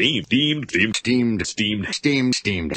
steamed, steamed, steamed, steamed, steamed, steamed, steamed.